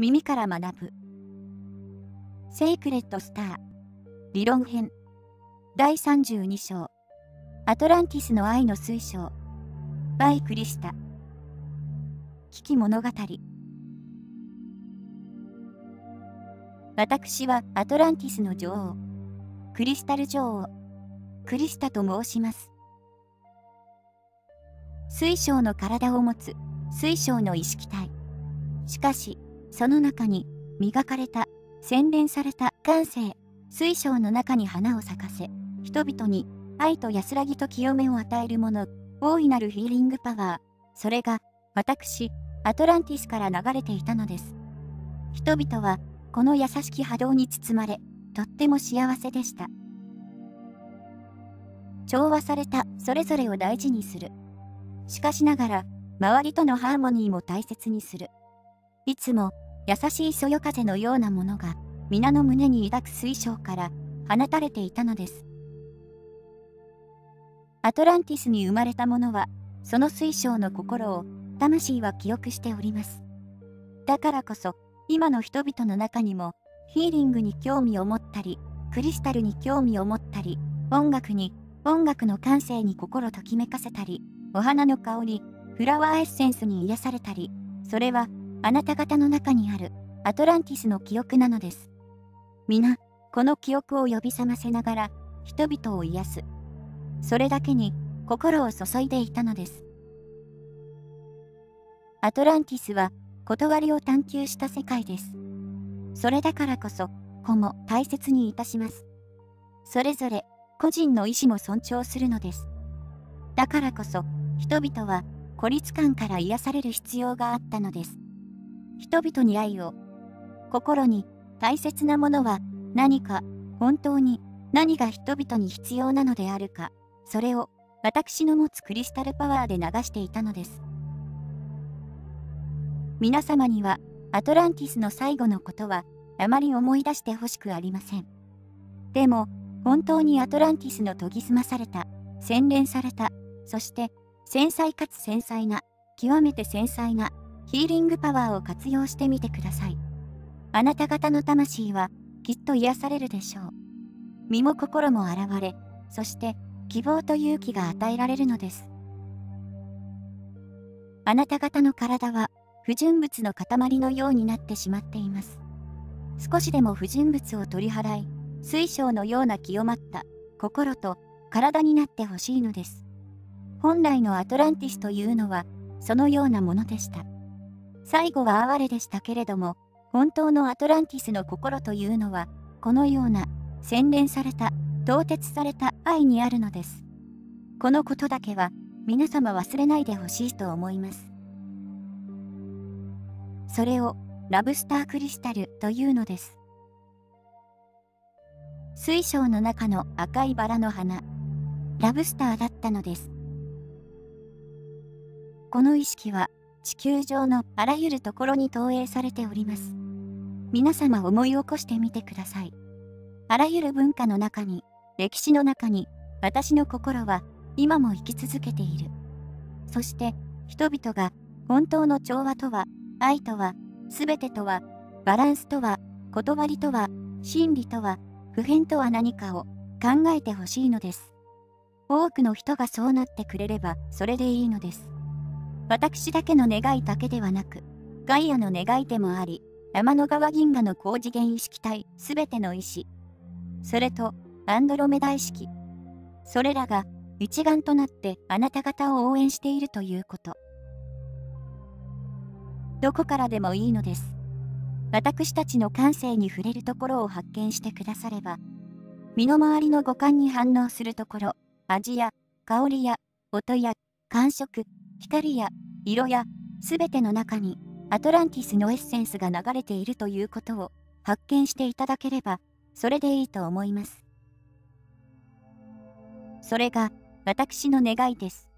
耳から学ぶ。セイクレットスター。理論編。第32章。アトランティスの愛の水晶。バイクリスタ。危機物語。私はアトランティスの女王。クリスタル女王。クリスタと申します。水晶の体を持つ水晶の意識体。しかし、その中に磨かれた、洗練された感性、水晶の中に花を咲かせ、人々に愛と安らぎと清めを与えるもの、大いなるヒーリングパワー、それが私、アトランティスから流れていたのです。人々はこの優しき波動に包まれ、とっても幸せでした。調和されたそれぞれを大事にする。しかしながら、周りとのハーモニーも大切にする。いつも優しいそよ風のようなものが皆の胸に抱く水晶から放たれていたのです。アトランティスに生まれた者はその水晶の心を魂は記憶しております。だからこそ今の人々の中にもヒーリングに興味を持ったりクリスタルに興味を持ったり音楽に音楽の感性に心ときめかせたりお花の香りフラワーエッセンスに癒されたりそれはあなた方の中にあるアトランティスの記憶なのです。皆、この記憶を呼び覚ませながら人々を癒す。それだけに心を注いでいたのです。アトランティスは断りを探求した世界です。それだからこそ、子も大切にいたします。それぞれ個人の意志も尊重するのです。だからこそ、人々は孤立感から癒される必要があったのです。人々に愛を。心に大切なものは何か、本当に何が人々に必要なのであるか、それを私の持つクリスタルパワーで流していたのです。皆様にはアトランティスの最後のことはあまり思い出してほしくありません。でも、本当にアトランティスの研ぎ澄まされた、洗練された、そして繊細かつ繊細な、極めて繊細なヒーリングパワーを活用してみてください。あなた方の魂はきっと癒されるでしょう。身も心も現れ、そして希望と勇気が与えられるのです。あなた方の体は不純物の塊のようになってしまっています。少しでも不純物を取り払い、水晶のような清まった心と体になってほしいのです。本来のアトランティスというのはそのようなものでした。最後は哀れでしたけれども、本当のアトランティスの心というのは、このような洗練された、凍結された愛にあるのです。このことだけは皆様忘れないでほしいと思います。それをラブスタークリスタルというのです。水晶の中の赤いバラの花、ラブスターだったのです。この意識は地球上のあらゆるところに投影されております。皆様思い起こしてみてください。あらゆる文化の中に、歴史の中に、私の心は今も生き続けている。そして人々が本当の調和とは、愛とは、全てとは、バランスとは、断りとは、真理とは、普遍とは何かを考えてほしいのです。多くの人がそうなってくれればそれでいいのです。私だけの願いだけではなく、ガイアの願いでもあり、天の川銀河の高次元意識体すべての意志、それとアンドロメダ意識、それらが一丸となってあなた方を応援しているということ。どこからでもいいのです。私たちの感性に触れるところを発見してくだされば、身の回りの五感に反応するところ、味や香りや音や感触、光や色や全ての中にアトランティスのエッセンスが流れているということを発見していただければそれでいいと思います。それが私の願いです。